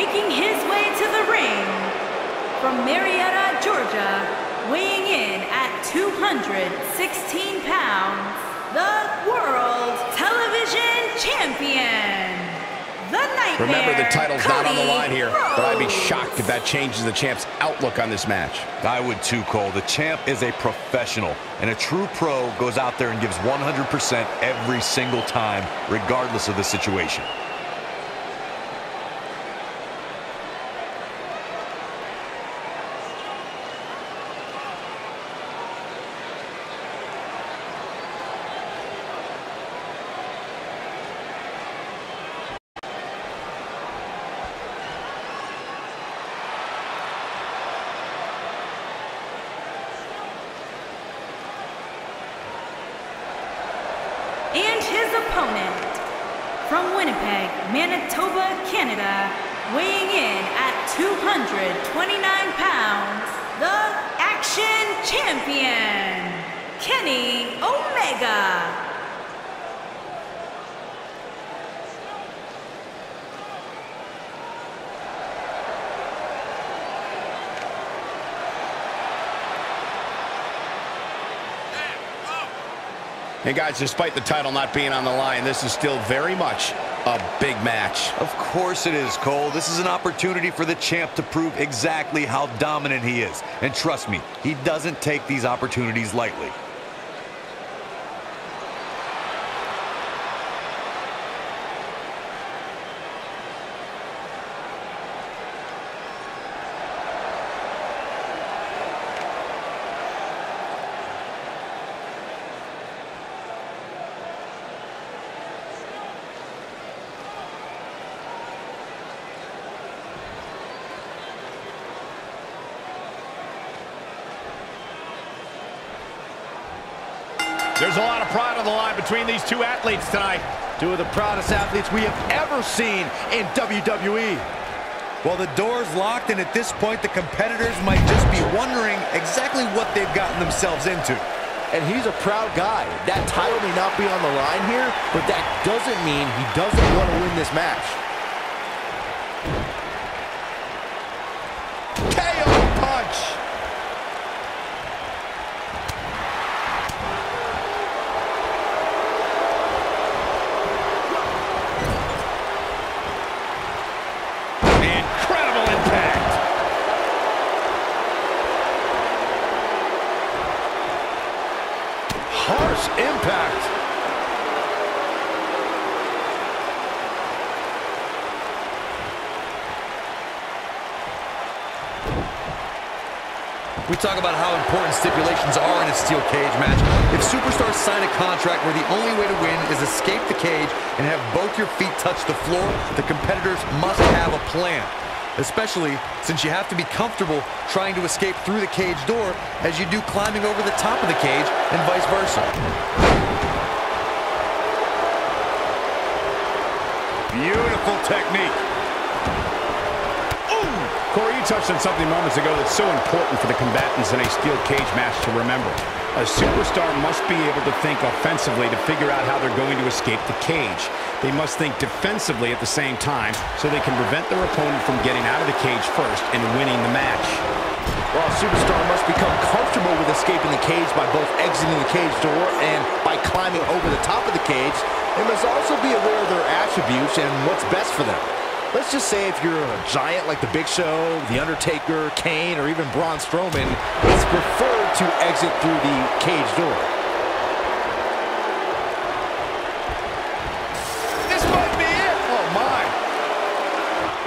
Making his way to the ring from Marietta, Georgia, weighing in at 216 pounds, the World Television Champion. The Nightmare, remember, the title's Cody not on the line here, Rhodes. but I'd be shocked if that changes the champ's outlook on this match. I would too, Cole. The champ is a professional, and a true pro goes out there and gives 100% every single time, regardless of the situation. And guys, despite the title not being on the line, this is still very much a big match. Of course it is, Cole. This is an opportunity for the champ to prove exactly how dominant he is. And trust me, he doesn't take these opportunities lightly. There's a lot of pride on the line between these two athletes tonight. Two of the proudest athletes we have ever seen in WWE. Well, the door's locked, and at this point, the competitors might just be wondering exactly what they've gotten themselves into. And he's a proud guy. That title may not be on the line here, but that doesn't mean he doesn't want to win this match. Talk about how important stipulations are in a steel cage match. If superstars sign a contract where the only way to win is escape the cage and have both your feet touch the floor, the competitors must have a plan. Especially since you have to be comfortable trying to escape through the cage door as you do climbing over the top of the cage and vice versa. Beautiful technique. On something moments ago that's so important for the combatants in a steel cage match to remember. A superstar must be able to think offensively to figure out how they're going to escape the cage. They must think defensively at the same time so they can prevent their opponent from getting out of the cage first and winning the match. Well, a superstar must become comfortable with escaping the cage by both exiting the cage door and by climbing over the top of the cage. They must also be aware of their attributes and what's best for them. Let's just say if you're a giant like The Big Show, The Undertaker, Kane, or even Braun Strowman, it's preferred to exit through the cage door. This might be it. Oh, my.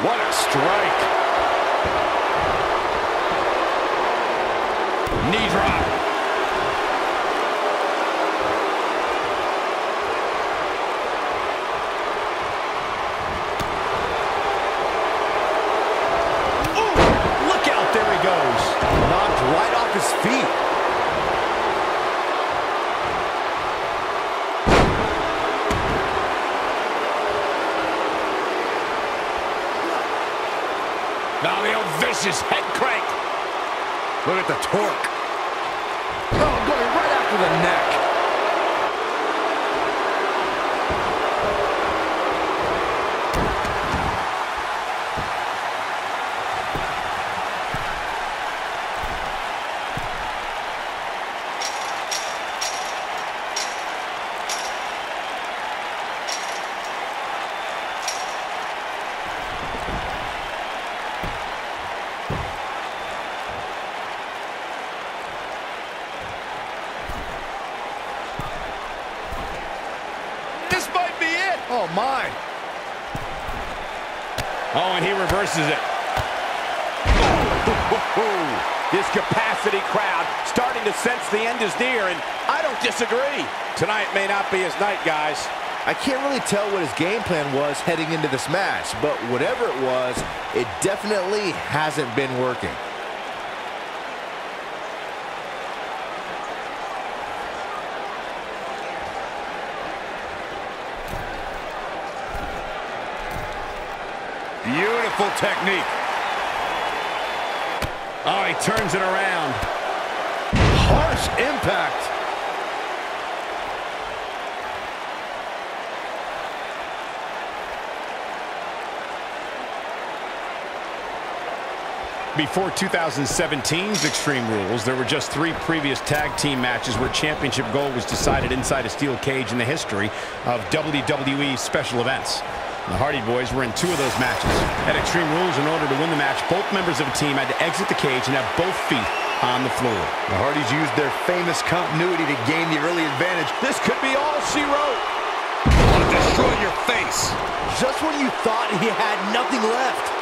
What a strike. Knee drop. vicious head crank. Look at the torque. Oh, going right after the neck. Oh, my. Oh, and he reverses it. This capacity crowd starting to sense the end is near, and I don't disagree. Tonight may not be his night, guys. I can't really tell what his game plan was heading into this match, but whatever it was, it definitely hasn't been working. Beautiful technique. Oh, he turns it around. Harsh impact. Before 2017's Extreme Rules, there were just three previous tag team matches where championship gold was decided inside a steel cage in the history of WWE special events. The Hardy Boys were in two of those matches. At Extreme Rules, in order to win the match, both members of a team had to exit the cage and have both feet on the floor. The Hardys used their famous continuity to gain the early advantage. This could be all she wrote. Want to destroy your face. Just when you thought he had nothing left.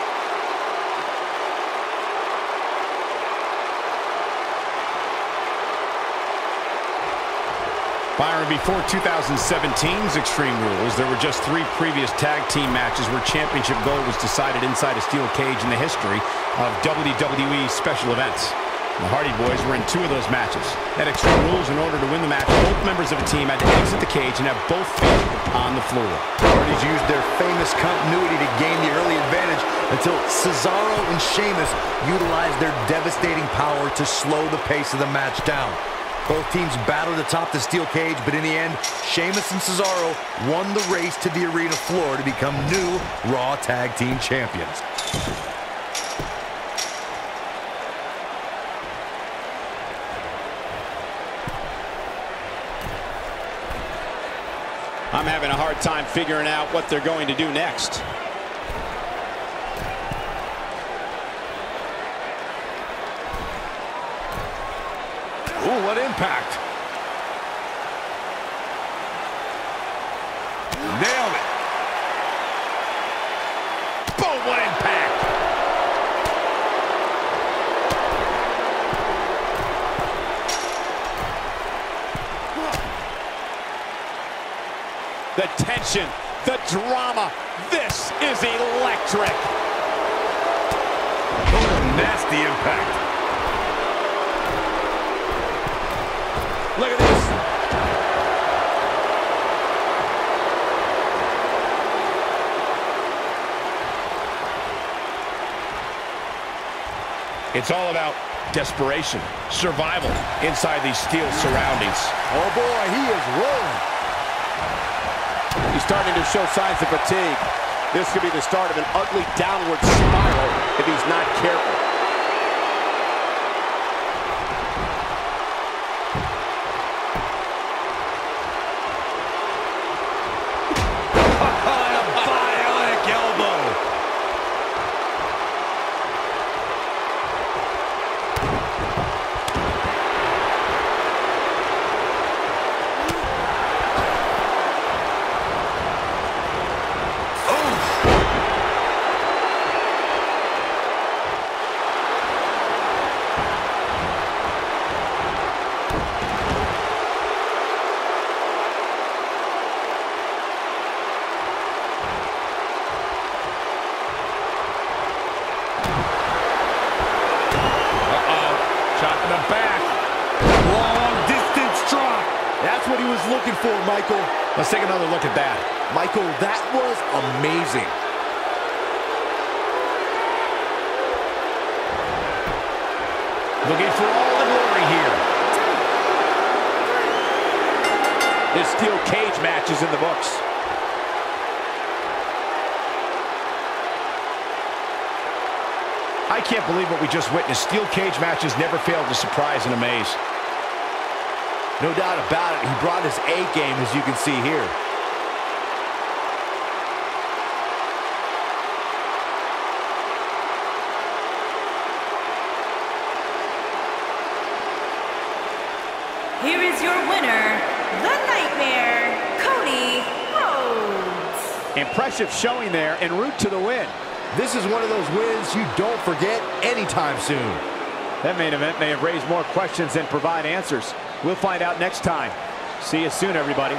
Byron, before 2017's Extreme Rules, there were just three previous tag team matches where championship gold was decided inside a steel cage in the history of WWE special events. The Hardy Boys were in two of those matches. At Extreme Rules, in order to win the match, both members of a team had to exit the cage and have both feet on the floor. The Hardys used their famous continuity to gain the early advantage until Cesaro and Sheamus utilized their devastating power to slow the pace of the match down. Both teams battled atop the steel cage, but in the end, Sheamus and Cesaro won the race to the arena floor to become new Raw Tag Team Champions. I'm having a hard time figuring out what they're going to do next. Ooh, what impact. Nailed it. Boom, what impact. The tension, the drama. This is electric. Oh, nasty impact. Look at this. It's all about desperation, survival inside these steel surroundings. Oh boy, he is rolling. He's starting to show signs of fatigue. This could be the start of an ugly downward spiral if he's not careful. Amazing. Looking for all the glory here. This steel cage match is in the books. I can't believe what we just witnessed. Steel cage matches never fail to surprise and amaze. No doubt about it. He brought his A game, as you can see here. Here is your winner, the Nightmare, Cody Rhodes. Impressive showing there en route to the win. This is one of those wins you don't forget anytime soon. That main event may have raised more questions than provide answers. We'll find out next time. See you soon, everybody.